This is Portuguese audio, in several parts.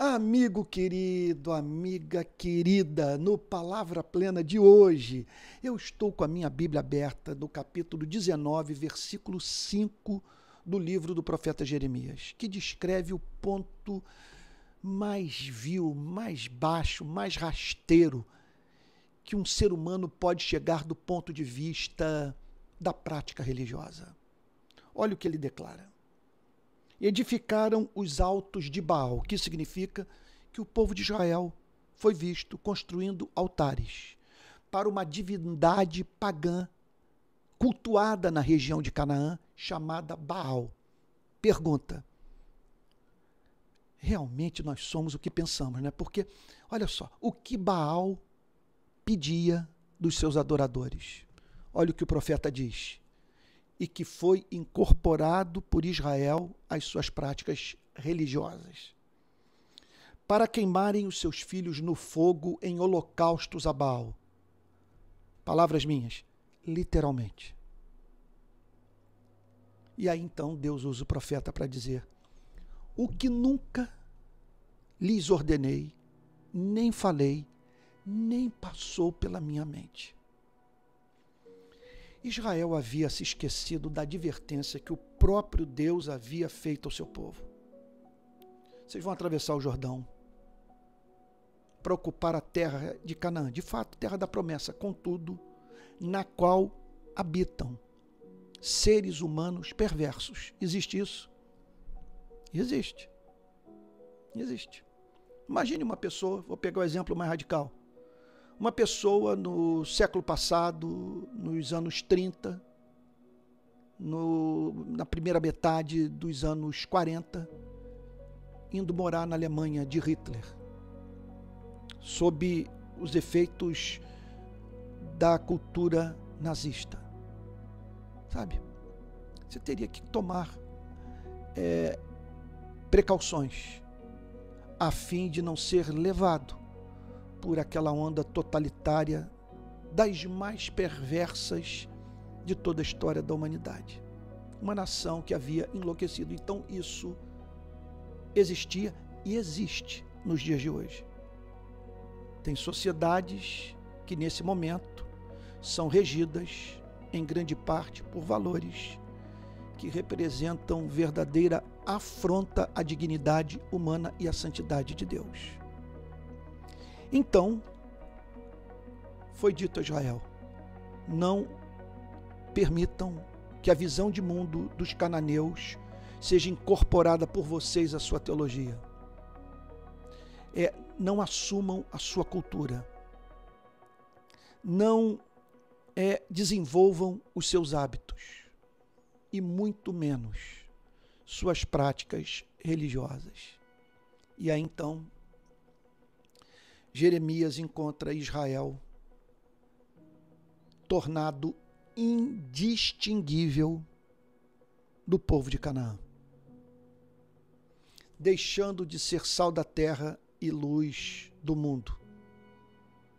Amigo querido, amiga querida, no Palavra Plena de hoje, eu estou com a minha Bíblia aberta no capítulo 19, versículo 5 do livro do profeta Jeremias, que descreve o ponto mais vil, mais baixo, mais rasteiro que um ser humano pode chegar do ponto de vista da prática religiosa. Olha o que ele declara edificaram os altos de Baal, que significa que o povo de Israel foi visto construindo altares para uma divindade pagã cultuada na região de Canaã, chamada Baal. Pergunta: realmente nós somos o que pensamos, né? Porque, olha só, o que Baal pedia dos seus adoradores. Olha o que o profeta diz e que foi incorporado por Israel às suas práticas religiosas. Para queimarem os seus filhos no fogo em holocaustos a Baal. Palavras minhas, literalmente. E aí então Deus usa o profeta para dizer: O que nunca lhes ordenei, nem falei, nem passou pela minha mente. Israel havia se esquecido da advertência que o próprio Deus havia feito ao seu povo. Vocês vão atravessar o Jordão para ocupar a terra de Canaã, de fato, terra da promessa, contudo, na qual habitam seres humanos perversos. Existe isso? Existe. Existe. Imagine uma pessoa, vou pegar o exemplo mais radical uma pessoa no século passado, nos anos 30, no, na primeira metade dos anos 40, indo morar na Alemanha de Hitler, sob os efeitos da cultura nazista. Sabe? Você teria que tomar é, precauções a fim de não ser levado por aquela onda totalitária das mais perversas de toda a história da humanidade. Uma nação que havia enlouquecido. Então, isso existia e existe nos dias de hoje. Tem sociedades que, nesse momento, são regidas, em grande parte, por valores que representam verdadeira afronta à dignidade humana e à santidade de Deus. Então, foi dito a Israel: não permitam que a visão de mundo dos cananeus seja incorporada por vocês à sua teologia. É, não assumam a sua cultura. Não é, desenvolvam os seus hábitos e muito menos suas práticas religiosas. E aí então Jeremias encontra Israel tornado indistinguível do povo de Canaã, deixando de ser sal da terra e luz do mundo,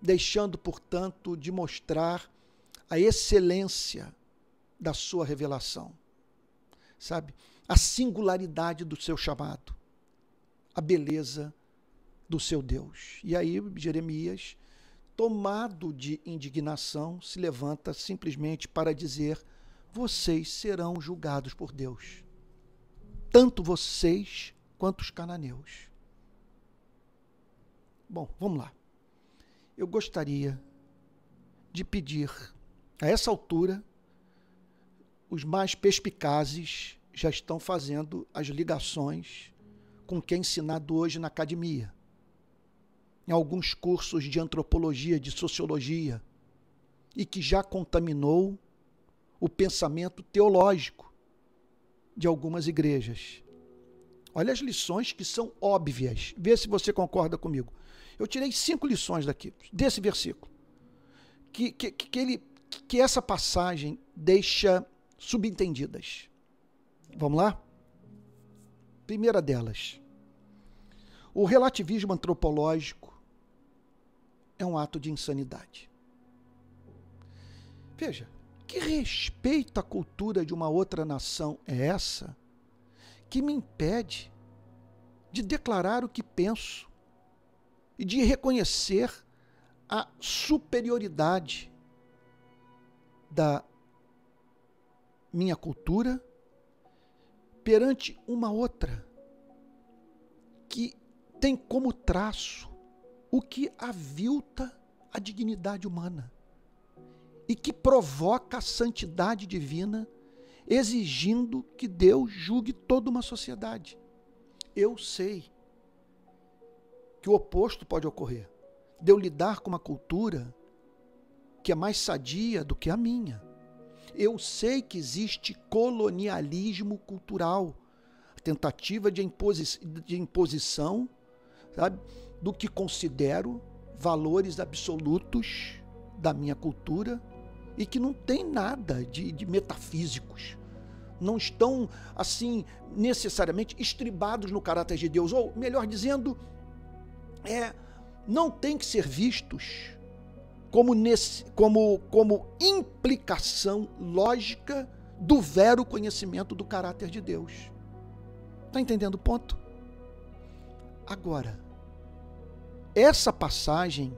deixando, portanto, de mostrar a excelência da sua revelação, sabe? A singularidade do seu chamado, a beleza do seu Deus. E aí Jeremias, tomado de indignação, se levanta simplesmente para dizer: vocês serão julgados por Deus. Tanto vocês quanto os cananeus. Bom, vamos lá. Eu gostaria de pedir, a essa altura, os mais perspicazes já estão fazendo as ligações com o que é ensinado hoje na academia em alguns cursos de antropologia, de sociologia, e que já contaminou o pensamento teológico de algumas igrejas. Olha as lições que são óbvias. Vê se você concorda comigo. Eu tirei cinco lições daqui, desse versículo. Que, que, que, ele, que essa passagem deixa subentendidas. Vamos lá? Primeira delas. O relativismo antropológico é um ato de insanidade. Veja, que respeito à cultura de uma outra nação é essa que me impede de declarar o que penso e de reconhecer a superioridade da minha cultura perante uma outra que tem como traço o que avilta a dignidade humana e que provoca a santidade divina, exigindo que Deus julgue toda uma sociedade. Eu sei que o oposto pode ocorrer. De eu lidar com uma cultura que é mais sadia do que a minha. Eu sei que existe colonialismo cultural, tentativa de, imposi de imposição sabe, do que considero valores absolutos da minha cultura e que não tem nada de, de metafísicos. Não estão, assim, necessariamente estribados no caráter de Deus, ou melhor dizendo, é, não tem que ser vistos como, nesse, como, como implicação lógica do vero conhecimento do caráter de Deus. Está entendendo o ponto? Agora, essa passagem,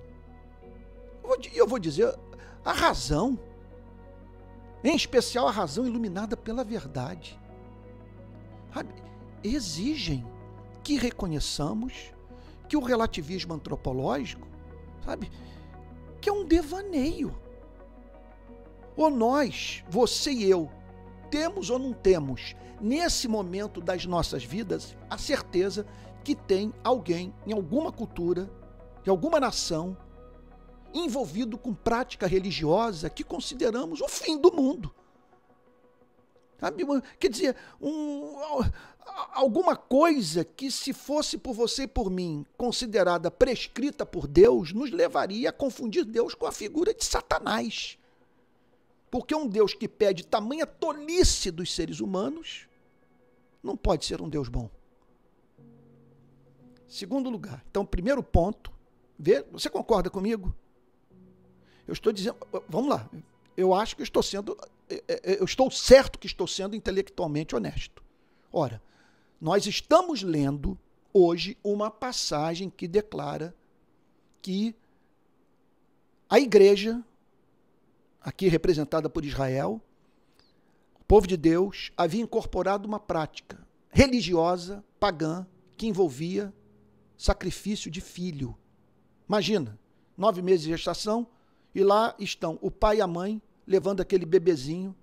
eu vou dizer, a razão, em especial a razão iluminada pela verdade, exigem que reconheçamos que o relativismo antropológico, sabe, que é um devaneio. Ou nós, você e eu, temos ou não temos, nesse momento das nossas vidas, a certeza que tem alguém em alguma cultura, em alguma nação, envolvido com prática religiosa que consideramos o fim do mundo. Sabe? Quer dizer, um, alguma coisa que, se fosse por você e por mim considerada prescrita por Deus, nos levaria a confundir Deus com a figura de Satanás. Porque um Deus que pede tamanha tolice dos seres humanos não pode ser um Deus bom. Segundo lugar, então, primeiro ponto, vê, você concorda comigo? Eu estou dizendo, vamos lá, eu acho que estou sendo é, é, eu estou certo que estou sendo intelectualmente honesto. Ora, nós estamos lendo hoje uma passagem que declara que a igreja, aqui representada por Israel, o povo de Deus, havia incorporado uma prática religiosa, pagã, que envolvia sacrifício de filho. Imagina, nove meses de gestação, e lá estão o pai e a mãe levando aquele bebezinho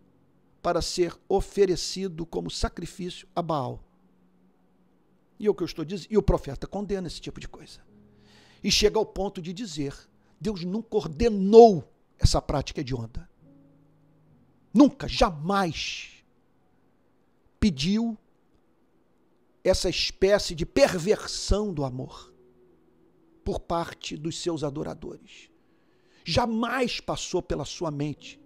para ser oferecido como sacrifício a Baal. E é o que eu estou dizendo, e o profeta condena esse tipo de coisa. E chega ao ponto de dizer: Deus nunca ordenou essa prática de onda. Nunca, jamais pediu essa espécie de perversão do amor por parte dos seus adoradores. Jamais passou pela sua mente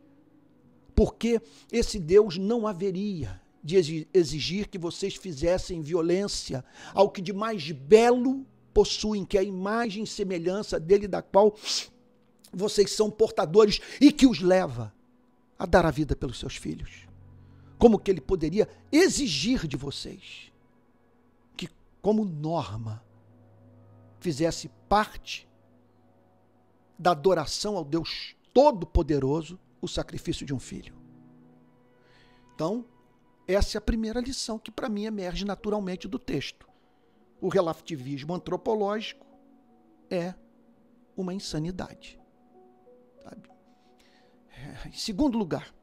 porque esse Deus não haveria de exigir que vocês fizessem violência ao que de mais belo possuem, que é a imagem e semelhança dele, da qual vocês são portadores e que os leva a dar a vida pelos seus filhos. Como que ele poderia exigir de vocês que, como norma, fizesse parte da adoração ao Deus Todo-Poderoso o sacrifício de um filho. Então, essa é a primeira lição que para mim emerge naturalmente do texto. O relativismo antropológico é uma insanidade. Sabe? É, em segundo lugar,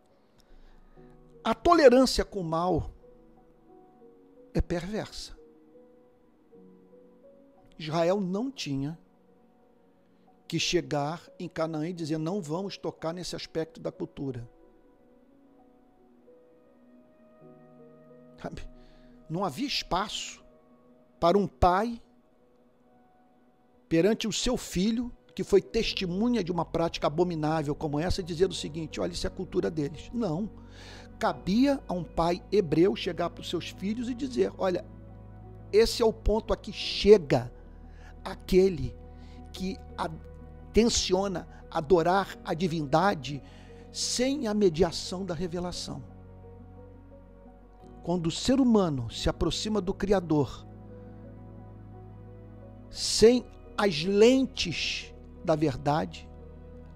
a tolerância com o mal é perversa. Israel não tinha que chegar em Canaã e dizer: não vamos tocar nesse aspecto da cultura. Não havia espaço para um pai perante o seu filho, que foi testemunha de uma prática abominável como essa, dizer o seguinte: olha, isso é a cultura deles. Não. Cabia a um pai hebreu chegar para os seus filhos e dizer: olha, esse é o ponto a que chega aquele que tenciona adorar a divindade sem a mediação da revelação. Quando o ser humano se aproxima do Criador sem as lentes da verdade,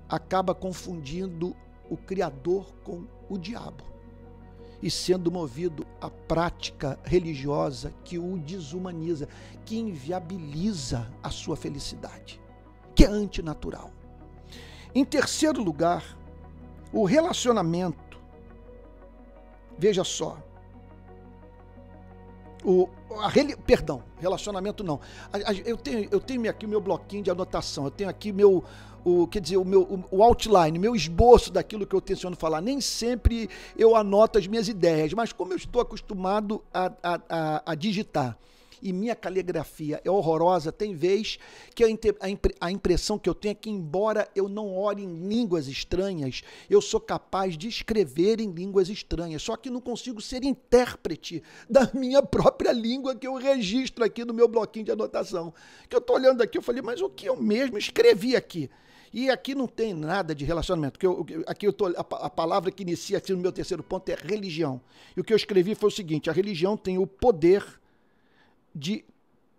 acaba confundindo o Criador com o diabo e sendo movido à prática religiosa que o desumaniza, que inviabiliza a sua felicidade, que é antinatural. Em terceiro lugar, o relacionamento. Veja só. O, a, perdão, relacionamento não. Eu tenho, eu tenho aqui meu bloquinho de anotação, eu tenho aqui meu, o, quer dizer, o meu o, outline, meu esboço daquilo que eu tenciono falar. Nem sempre eu anoto as minhas ideias, mas como eu estou acostumado a, a, a, a digitar e minha caligrafia é horrorosa, tem vez que a, impressão que eu tenho é que, embora eu não ore em línguas estranhas, eu sou capaz de escrever em línguas estranhas, só que não consigo ser intérprete da minha própria língua que eu registro aqui no meu bloquinho de anotação. Que eu estou olhando aqui, eu falei, mas o que eu mesmo escrevi aqui? E aqui não tem nada de relacionamento. Que eu, aqui eu tô, a, a, palavra que inicia aqui no meu terceiro ponto é religião. E o que eu escrevi foi o seguinte: a religião tem o poder de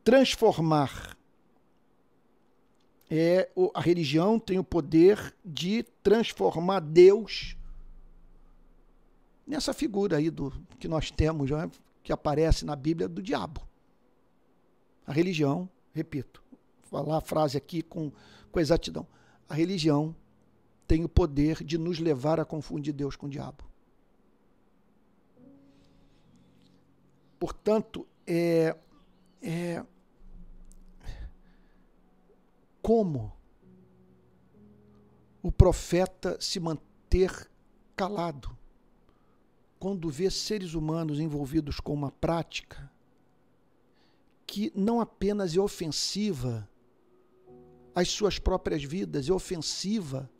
transformar. É, a religião tem o poder de transformar Deus nessa figura aí do que nós temos, né, que aparece na Bíblia do diabo. A religião, repito, falar a frase aqui com, com exatidão. A religião tem o poder de nos levar a confundir Deus com o diabo. Portanto, é, é como o profeta se manter calado quando vê seres humanos envolvidos com uma prática que não apenas é ofensiva às suas próprias vidas, é ofensiva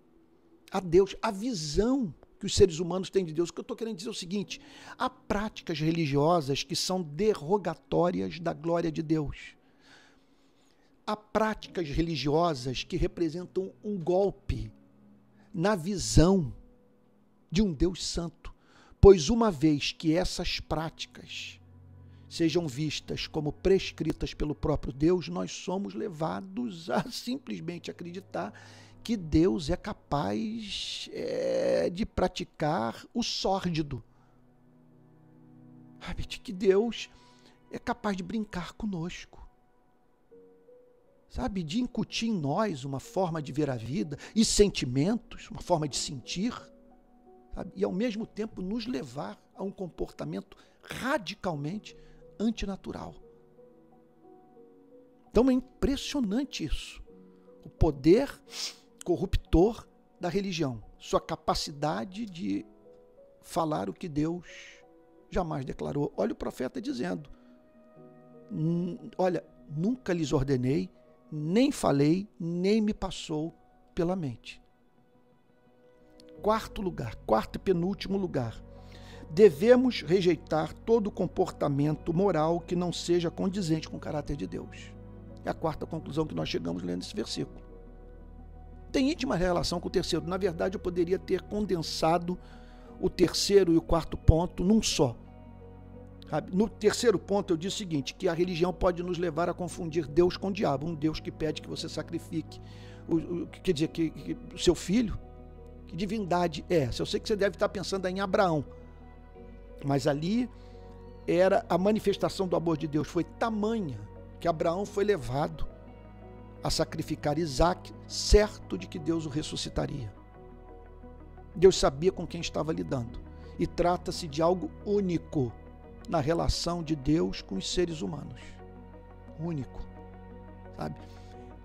a Deus, a visão que os seres humanos têm de Deus. O que eu estou querendo dizer é o seguinte: há práticas religiosas que são derrogatórias da glória de Deus. Há práticas religiosas que representam um golpe na visão de um Deus santo. Pois uma vez que essas práticas sejam vistas como prescritas pelo próprio Deus, nós somos levados a simplesmente acreditar que Deus é capaz é, de praticar o sórdido. Sabe, de que Deus é capaz de brincar conosco. Sabe, de incutir em nós uma forma de ver a vida e sentimentos, uma forma de sentir, sabe? e ao mesmo tempo nos levar a um comportamento radicalmente antinatural. Então é impressionante isso. O poder corruptor da religião, sua capacidade de falar o que Deus jamais declarou. Olha o profeta dizendo: Olha, nunca lhes ordenei, nem falei, nem me passou pela mente. Quarto lugar, quarto e penúltimo lugar. Devemos rejeitar todo comportamento moral que não seja condizente com o caráter de Deus. É a quarta conclusão que nós chegamos lendo esse versículo tem íntima relação com o terceiro. Na verdade, eu poderia ter condensado o terceiro e o quarto ponto num só. No terceiro ponto, eu disse o seguinte: que a religião pode nos levar a confundir Deus com o diabo, um Deus que pede que você sacrifique, o, o quer dizer, que, que seu filho. Que divindade é essa? Eu sei que você deve estar pensando em Abraão, mas ali era a manifestação do amor de Deus foi tamanha que Abraão foi levado a sacrificar Isaac, certo de que Deus o ressuscitaria. Deus sabia com quem estava lidando. E trata-se de algo único na relação de Deus com os seres humanos. Único. Sabe?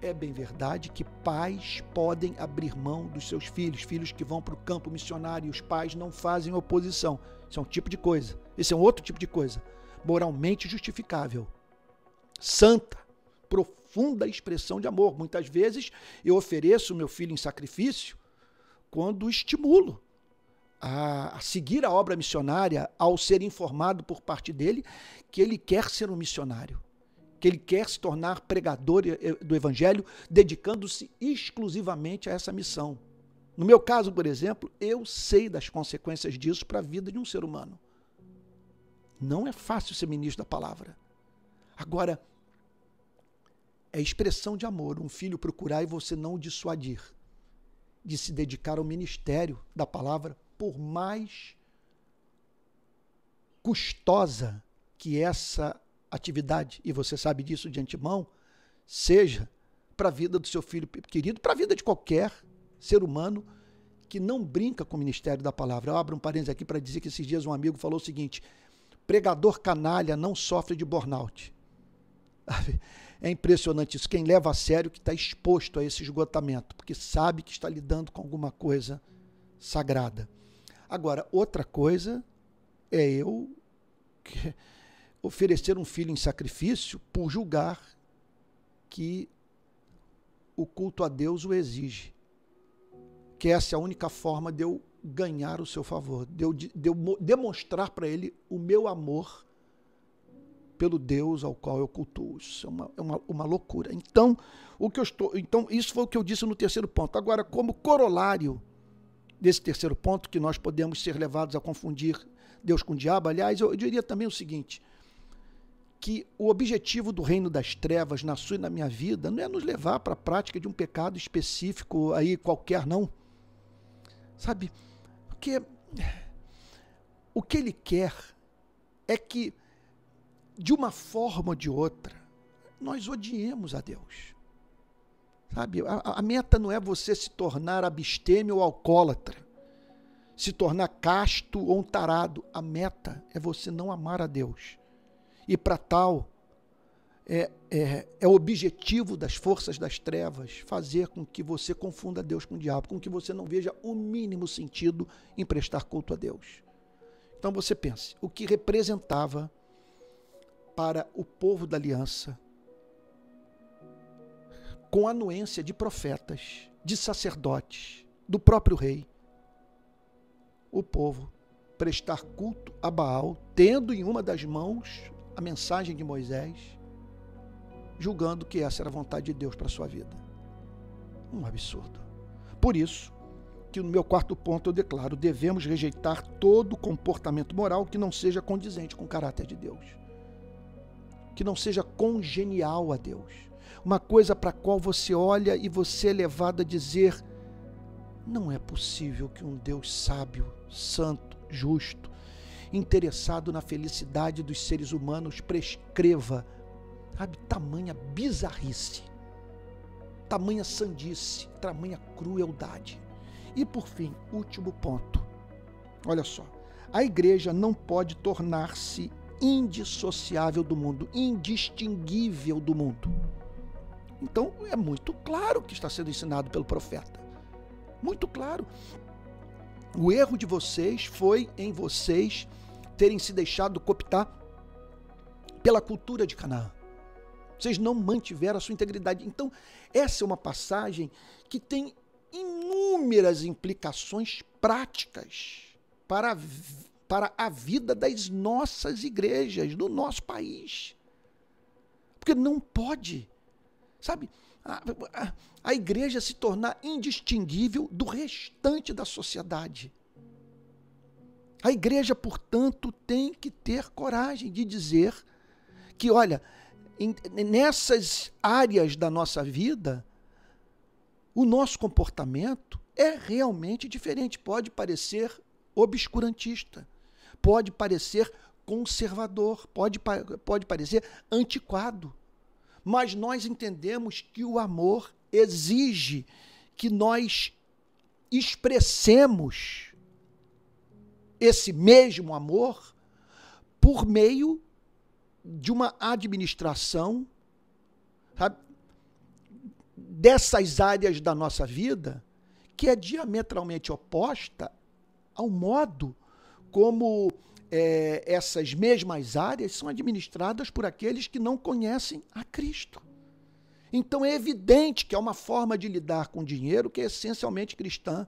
É bem verdade que pais podem abrir mão dos seus filhos, filhos que vão para o campo missionário e os pais não fazem oposição. Isso é um tipo de coisa. Esse é um outro tipo de coisa. Moralmente justificável. Santa, profunda expressão de amor. Muitas vezes eu ofereço meu filho em sacrifício quando estimulo a seguir a obra missionária ao ser informado por parte dele que ele quer ser um missionário, que ele quer se tornar pregador do evangelho, dedicando-se exclusivamente a essa missão. No meu caso, por exemplo, eu sei das consequências disso para a vida de um ser humano. Não é fácil ser ministro da palavra. Agora, é expressão de amor. Um filho procurar e você não o dissuadir de se dedicar ao ministério da palavra, por mais custosa que essa atividade, e você sabe disso de antemão, seja para a vida do seu filho querido, para a vida de qualquer ser humano que não brinca com o ministério da palavra. Eu abro um parênteses aqui para dizer que esses dias um amigo falou o seguinte: pregador canalha não sofre de burnout. É impressionante isso. Quem leva a sério que está exposto a esse esgotamento, porque sabe que está lidando com alguma coisa sagrada. Agora, outra coisa é eu oferecer um filho em sacrifício por julgar que o culto a Deus o exige. Que essa é a única forma de eu ganhar o seu favor, de eu, de eu demonstrar para ele o meu amor pelo Deus ao qual eu cultuo. Isso é uma, é uma, uma loucura. Então, o que eu estou. Então, isso foi o que eu disse no terceiro ponto. Agora, como corolário desse terceiro ponto, que nós podemos ser levados a confundir Deus com o diabo, aliás, eu, eu diria também o seguinte: que o objetivo do reino das trevas na sua e na minha vida não é nos levar para a prática de um pecado específico aí qualquer, não. Sabe? Porque o que ele quer é que de uma forma ou de outra, nós odiemos a Deus. Sabe? A, a meta não é você se tornar abstêmio ou alcoólatra, se tornar casto ou um tarado. A meta é você não amar a Deus. E para tal, é, é, é o objetivo das forças das trevas fazer com que você confunda Deus com o diabo, com que você não veja o mínimo sentido em prestar culto a Deus. Então você pense, o que representava para o povo da aliança, com a anuência de profetas, de sacerdotes, do próprio rei, o povo prestar culto a Baal, tendo em uma das mãos a mensagem de Moisés, julgando que essa era a vontade de Deus para a sua vida. Um absurdo. Por isso, que no meu quarto ponto eu declaro: devemos rejeitar todo comportamento moral que não seja condizente com o caráter de Deus que não seja congenial a Deus. Uma coisa para a qual você olha e você é levado a dizer: não é possível que um Deus sábio, santo, justo, interessado na felicidade dos seres humanos prescreva, sabe, tamanha bizarrice, tamanha sandice, tamanha crueldade. E por fim, último ponto. Olha só, a igreja não pode tornar-se indissociável do mundo, indistinguível do mundo. Então é muito claro que está sendo ensinado pelo profeta. Muito claro. O erro de vocês foi em vocês terem se deixado cooptar pela cultura de Canaã. Vocês não mantiveram a sua integridade. Então, essa é uma passagem que tem inúmeras implicações práticas para a para a vida das nossas igrejas, do nosso país. Porque não pode, sabe, a, a, a igreja se tornar indistinguível do restante da sociedade. A igreja, portanto, tem que ter coragem de dizer que, olha, nessas áreas da nossa vida, o nosso comportamento é realmente diferente. Pode parecer obscurantista pode parecer conservador, pode, pode parecer antiquado. Mas nós entendemos que o amor exige que nós expressemos esse mesmo amor por meio de uma administração sabe, dessas áreas da nossa vida que é diametralmente oposta ao modo como é, essas mesmas áreas são administradas por aqueles que não conhecem a Cristo. Então é evidente que é uma forma de lidar com dinheiro que é essencialmente cristã.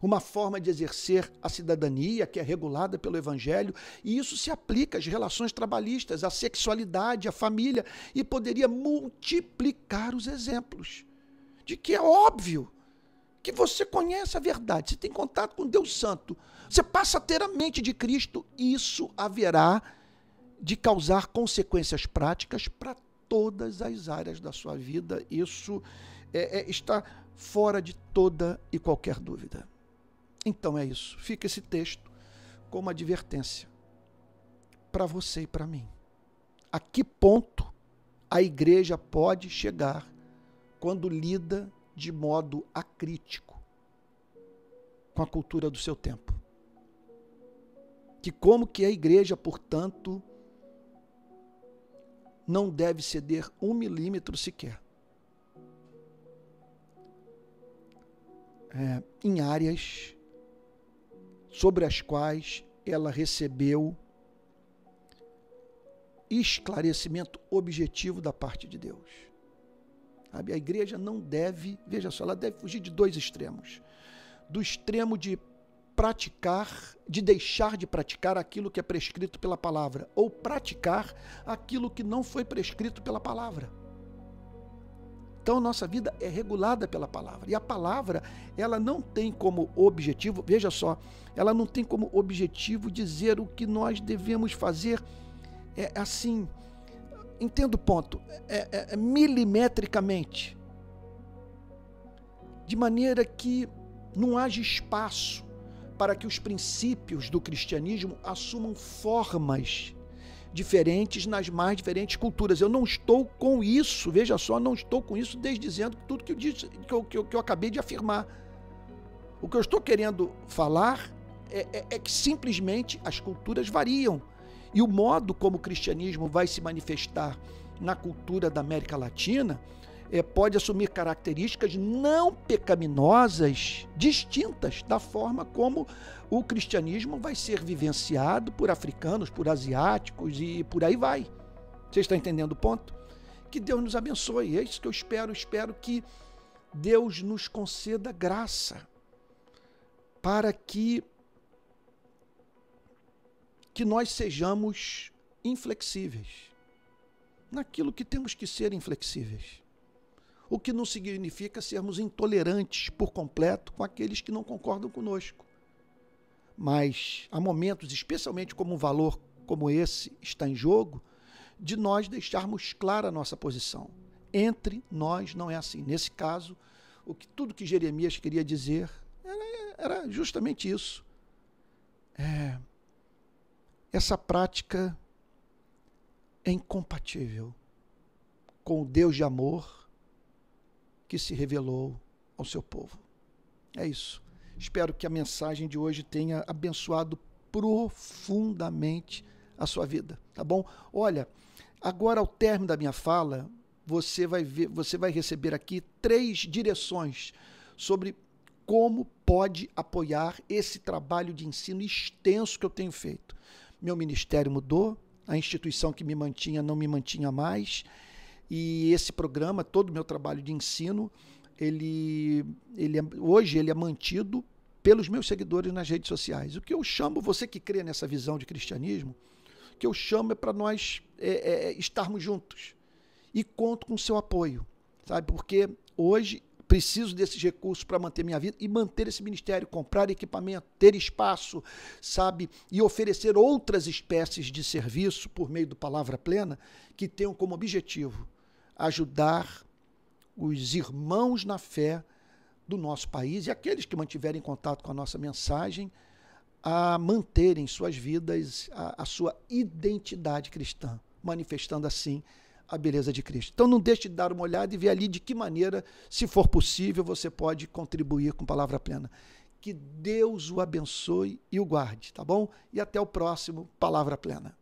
Uma forma de exercer a cidadania que é regulada pelo Evangelho, e isso se aplica às relações trabalhistas, à sexualidade, à família, e poderia multiplicar os exemplos de que é óbvio que você conhece a verdade, você tem contato com Deus Santo, você passa a ter a mente de Cristo, isso haverá de causar consequências práticas para todas as áreas da sua vida. Isso é, é, está fora de toda e qualquer dúvida. Então é isso. Fica esse texto como advertência para você e para mim. A que ponto a igreja pode chegar quando lida de modo acrítico com a cultura do seu tempo? Que como que a igreja, portanto, não deve ceder um milímetro sequer é, em áreas sobre as quais ela recebeu esclarecimento objetivo da parte de Deus. A igreja não deve, veja só, ela deve fugir de dois extremos. Do extremo de praticar, de deixar de praticar aquilo que é prescrito pela palavra, ou praticar aquilo que não foi prescrito pela palavra. Então, nossa vida é regulada pela palavra. E a palavra, ela não tem como objetivo, veja só, ela não tem como objetivo dizer o que nós devemos fazer é assim, entendo o ponto, é, é, é milimetricamente, de maneira que não haja espaço para que os princípios do cristianismo assumam formas diferentes nas mais diferentes culturas. Eu não estou com isso, veja só, não estou com isso desde dizendo tudo que eu, disse, que eu, que eu, que eu acabei de afirmar. O que eu estou querendo falar é, é, é que simplesmente as culturas variam. E o modo como o cristianismo vai se manifestar na cultura da América Latina é, pode assumir características não pecaminosas distintas da forma como o cristianismo vai ser vivenciado por africanos, por asiáticos e por aí vai. Você está entendendo o ponto? Que Deus nos abençoe. É isso que eu espero. Espero que Deus nos conceda graça para que que nós sejamos inflexíveis naquilo que temos que ser inflexíveis. O que não significa sermos intolerantes por completo com aqueles que não concordam conosco mas há momentos, especialmente como um valor como esse está em jogo, de nós deixarmos clara a nossa posição. Entre nós não é assim. Nesse caso, o que tudo que Jeremias queria dizer era, era justamente isso. É, essa prática é incompatível com o Deus de amor que se revelou ao seu povo. É isso. Espero que a mensagem de hoje tenha abençoado profundamente a sua vida, tá bom? Olha, agora ao término da minha fala, você vai ver, você vai receber aqui três direções sobre como pode apoiar esse trabalho de ensino extenso que eu tenho feito. Meu ministério mudou, a instituição que me mantinha não me mantinha mais, e esse programa, todo o meu trabalho de ensino, ele, ele é, hoje ele é mantido pelos meus seguidores nas redes sociais. O que eu chamo, você que crê nessa visão de cristianismo, que eu chamo é para nós é, é, é, estarmos juntos. E conto com seu apoio, sabe? Porque hoje preciso desses recursos para manter minha vida e manter esse ministério, comprar equipamento, ter espaço, sabe? E oferecer outras espécies de serviço por meio do Palavra Plena que tenham como objetivo ajudar os irmãos na fé do nosso país e aqueles que mantiverem contato com a nossa mensagem a manterem suas vidas, a, a sua identidade cristã, manifestando assim a beleza de Cristo. Então não deixe de dar uma olhada e ver ali de que maneira, se for possível, você pode contribuir com palavra plena. Que Deus o abençoe e o guarde, tá bom? E até o próximo Palavra Plena.